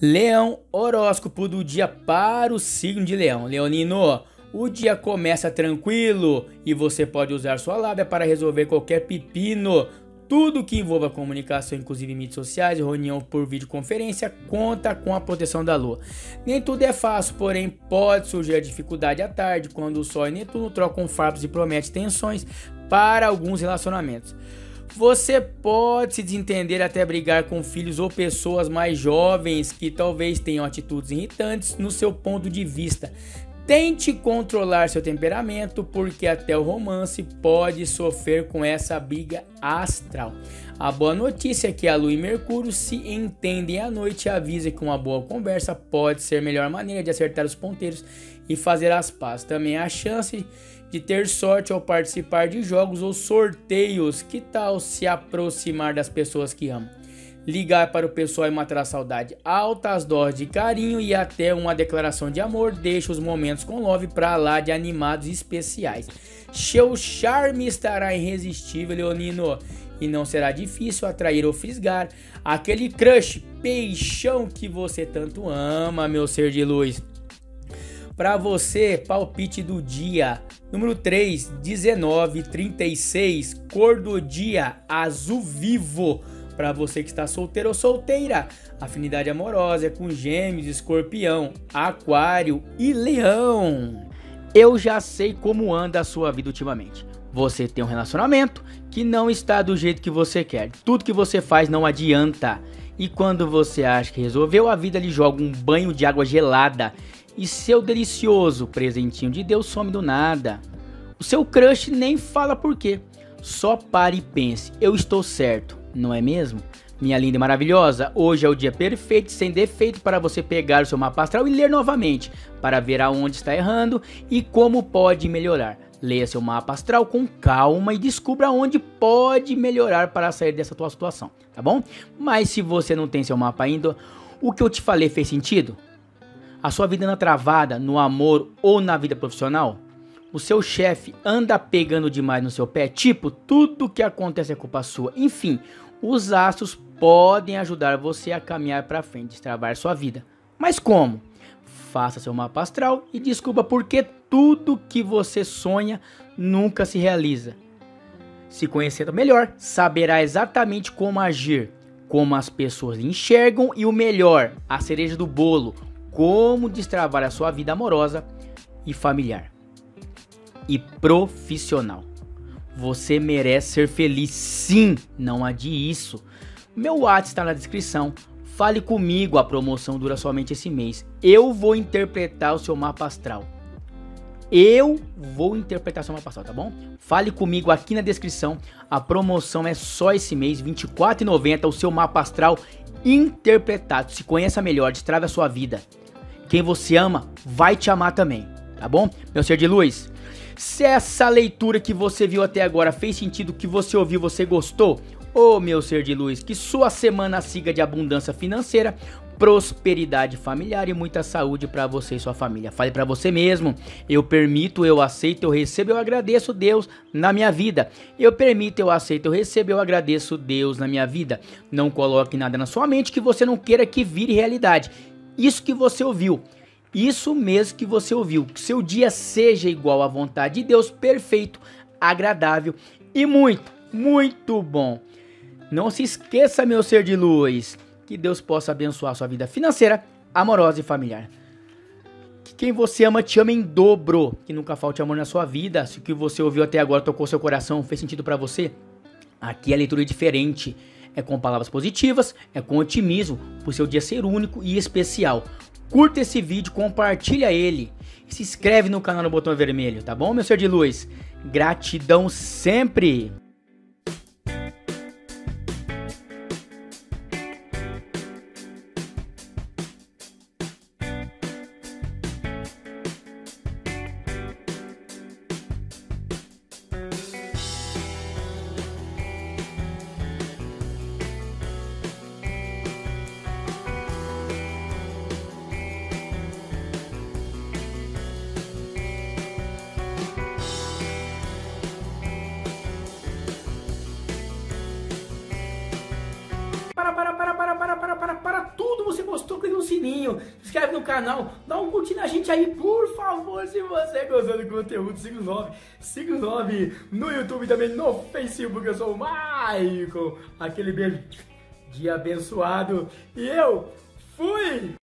Leão, horóscopo do dia para o signo de Leão. Leonino, o dia começa tranquilo e você pode usar sua lábia para resolver qualquer pepino. Tudo que envolva comunicação, inclusive mídias sociais reunião por videoconferência, conta com a proteção da lua. Nem tudo é fácil, porém pode surgir dificuldade à tarde, quando o Sol e Netuno trocam farpas e prometem tensões para alguns relacionamentos. Você pode se desentender até brigar com filhos ou pessoas mais jovens que talvez tenham atitudes irritantes no seu ponto de vista. Tente controlar seu temperamento, porque até o romance pode sofrer com essa briga astral. A boa notícia é que a Lua e Mercúrio se entendem à noite e avisa que uma boa conversa pode ser a melhor maneira de acertar os ponteiros e fazer as pazes. Também há chance de ter sorte ao participar de jogos ou sorteios. Que tal se aproximar das pessoas que amam? Ligar para o pessoal e matar a saudade. Altas doses de carinho e até uma declaração de amor deixa os momentos com love para lá de animados especiais. Seu charme estará irresistível, Leonino, e não será difícil atrair ou fisgar aquele crush, peixão que você tanto ama, meu ser de luz. Para você, palpite do dia. Número 3, 19, 36, cor do dia, azul vivo. Para você que está solteiro ou solteira, afinidade amorosa é com gêmeos, escorpião, aquário e leão. Eu já sei como anda a sua vida ultimamente. Você tem um relacionamento que não está do jeito que você quer. Tudo que você faz não adianta. E quando você acha que resolveu, a vida lhe joga um banho de água gelada e seu delicioso presentinho de Deus some do nada. O seu crush nem fala por quê. Só pare e pense, eu estou certo, não é mesmo? Minha linda e maravilhosa, hoje é o dia perfeito sem defeito para você pegar o seu mapa astral e ler novamente, para ver aonde está errando e como pode melhorar. Leia seu mapa astral com calma e descubra onde pode melhorar para sair dessa tua situação, tá bom? Mas se você não tem seu mapa ainda, o que eu te falei fez sentido? A sua vida anda travada no amor ou na vida profissional? O seu chefe anda pegando demais no seu pé? Tipo, tudo que acontece é culpa sua. Enfim, os astros podem ajudar você a caminhar para frente, destravar sua vida. Mas como? Faça seu mapa astral e descubra por que tudo que você sonha nunca se realiza. Se conhecendo melhor, saberá exatamente como agir, como as pessoas enxergam e o melhor, a cereja do bolo, como destravar a sua vida amorosa e familiar e profissional. Você merece ser feliz, sim, não adie isso. Meu WhatsApp está na descrição. Fale comigo, a promoção dura somente esse mês. Eu vou interpretar o seu mapa astral. Eu vou interpretar o seu mapa astral, tá bom? Fale comigo aqui na descrição. A promoção é só esse mês, R$ 24,90. O seu mapa astral interpretado. Se conheça melhor, destrave a sua vida. Quem você ama vai te amar também, tá bom? Meu ser de luz, se essa leitura que você viu até agora fez sentido, que você ouviu, você gostou, ô oh, meu ser de luz, que sua semana siga de abundância financeira, prosperidade familiar e muita saúde para você e sua família. Fale para você mesmo: eu permito, eu aceito, eu recebo, eu agradeço Deus na minha vida. Eu permito, eu aceito, eu recebo, eu agradeço Deus na minha vida. Não coloque nada na sua mente que você não queira que vire realidade. Isso que você ouviu. Isso mesmo que você ouviu. Que seu dia seja igual à vontade de Deus, perfeito, agradável e muito, muito bom. Não se esqueça, meu ser de luz, que Deus possa abençoar sua vida financeira, amorosa e familiar. Que quem você ama te ama em dobro. Que nunca falte amor na sua vida. Se o que você ouviu até agora tocou seu coração, fez sentido para você, aqui a leitura é diferente é com palavras positivas, é com otimismo, por seu dia ser único e especial. Curta esse vídeo, compartilha ele e se inscreve no canal no botão vermelho, tá bom, meu ser de luz? Gratidão sempre! Sininho, se inscreve no canal, dá um curtir na gente aí, por favor, se você gostou do conteúdo, siga o 9, siga o 9 no YouTube também, no Facebook, eu sou o Maicon, aquele beijo de abençoado, e eu fui!